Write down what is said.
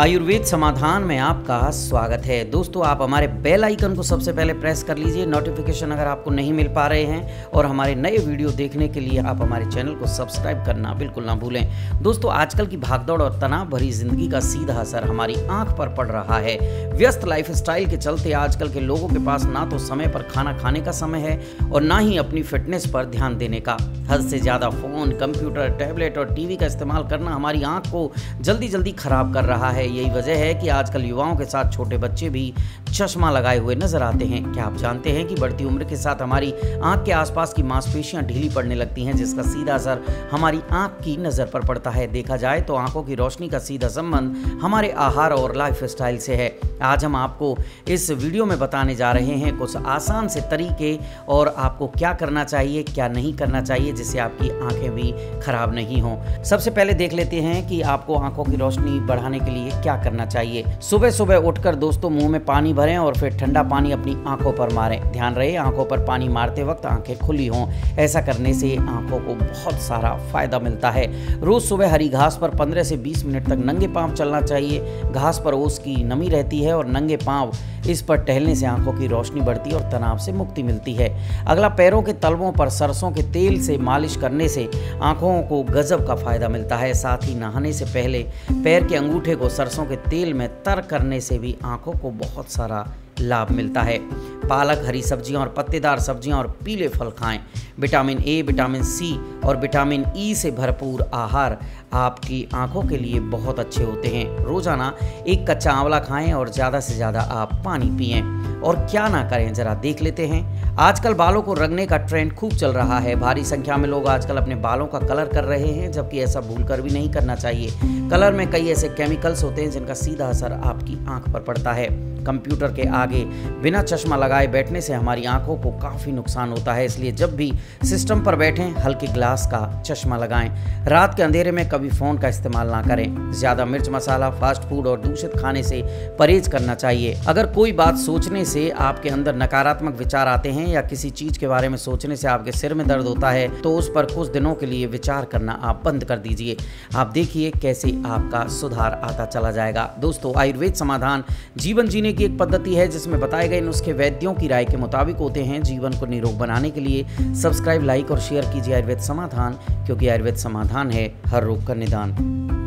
आयुर्वेद समाधान में आपका स्वागत है। दोस्तों, आप हमारे बेल आइकन को सबसे पहले प्रेस कर लीजिए। नोटिफिकेशन अगर आपको नहीं मिल पा रहे हैं और हमारे नए वीडियो देखने के लिए आप हमारे चैनल को सब्सक्राइब करना बिल्कुल ना भूलें। दोस्तों, आजकल की भागदौड़ और तनाव भरी ज़िंदगी का सीधा असर हमारी आँख पर पड़ रहा है। व्यस्त लाइफ के चलते आजकल के लोगों के पास ना तो समय पर खाना खाने का समय है और ना ही अपनी फिटनेस पर ध्यान देने का। हद से ज़्यादा फ़ोन कंप्यूटर टैबलेट और टीवी का इस्तेमाल करना हमारी आँख को जल्दी जल्दी खराब कर रहा है। यही वजह है कि आजकल युवाओं के साथ छोटे बच्चे भी चश्मा लगाए हुए नज़र आते हैं। क्या आप जानते हैं कि बढ़ती उम्र के साथ हमारी आँख के आसपास की मांसपेशियाँ ढीली पड़ने लगती हैं, जिसका सीधा असर हमारी आँख की नज़र पर पड़ता है। देखा जाए तो आँखों की रोशनी का सीधा संबंध हमारे आहार और लाइफ से है। आज हम आपको इस वीडियो में बताने जा रहे हैं कुछ आसान से तरीके और आपको क्या करना चाहिए, क्या नहीं करना चाहिए, जिससे आपकी आँखें भी खराब नहीं हों। सबसे पहले देख लेते हैं कि आपको आँखों की रोशनी बढ़ाने के लिए क्या करना चाहिए। सुबह सुबह उठकर दोस्तों मुँह में पानी भरें और फिर ठंडा पानी अपनी आँखों पर मारें। ध्यान रहे, आँखों पर पानी मारते वक्त आँखें खुली हों। ऐसा करने से आँखों को बहुत सारा फ़ायदा मिलता है। रोज सुबह हरी घास पर 15 से 20 मिनट तक नंगे पाँव चलना चाहिए। घास पर ओस की नमी रहती है और नंगे पाँव इस पर टहलने से आँखों की रोशनी बढ़ती है और तनाव से मुक्ति मिलती है। अगला, पैरों के तलवों पर सरसों के तेल से मालिश करने से आँखों को गजब का फ़ायदा मिलता है। साथ ही नहाने से पहले पैर के अंगूठे को सरसों के तेल में तर करने से भी आँखों को बहुत सारा लाभ मिलता है। पालक, हरी सब्ज़ियाँ और पत्तेदार सब्ज़ियाँ और पीले फल खाएँ। विटामिन ए विटामिन सी और विटामिन ई से भरपूर आहार आपकी आँखों के लिए बहुत अच्छे होते हैं। रोज़ाना एक कच्चा आंवला खाएँ और ज़्यादा से ज़्यादा आप पानी पिएँ। और क्या ना करें, ज़रा देख लेते हैं। आजकल बालों को रंगने का ट्रेंड खूब चल रहा है। भारी संख्या में लोग आजकल अपने बालों का कलर कर रहे हैं, जबकि ऐसा भूल कर भी नहीं करना चाहिए। कलर में कई ऐसे केमिकल्स होते हैं जिनका सीधा असर आपकी आँख पर पड़ता है। कंप्यूटर के आगे बिना चश्मा लगाए बैठने से हमारी आँखों को काफ़ी नुकसान होता है। इसलिए जब भी सिस्टम पर बैठें, हल्के ग्लास का चश्मा लगाएँ। रात के अंधेरे में कभी फ़ोन का इस्तेमाल ना करें। ज़्यादा मिर्च मसाला, फास्ट फ़ूड और दूषित खाने से परहेज करना चाहिए। अगर कोई बात सोचने से आपके अंदर नकारात्मक विचार आते हैं या किसी चीज़ के बारे में सोचने से आपके सिर में दर्द होता है तो उस पर कुछ दिनों के लिए विचार करना आप बंद कर दीजिए। आप देखिए कैसे आपका सुधार आता चला जाएगा। दोस्तों, आयुर्वेद समाधान जीवन जीने जीने की एक पद्धति है, जिसमें बताए गए नुस्खे वैद्यों की राय के मुताबिक होते हैं जीवन को निरोग बनाने के लिए। सब्सक्राइब, लाइक और शेयर कीजिए आयुर्वेद समाधान, क्योंकि आयुर्वेद समाधान है हर रोग का निदान।